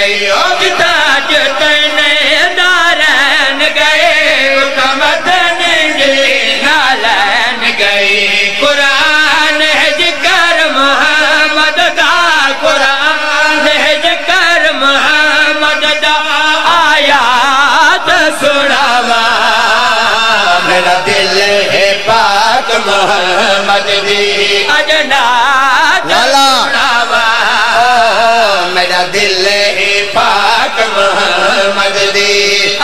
محمد त मेरा दिल मेरा दिल दिल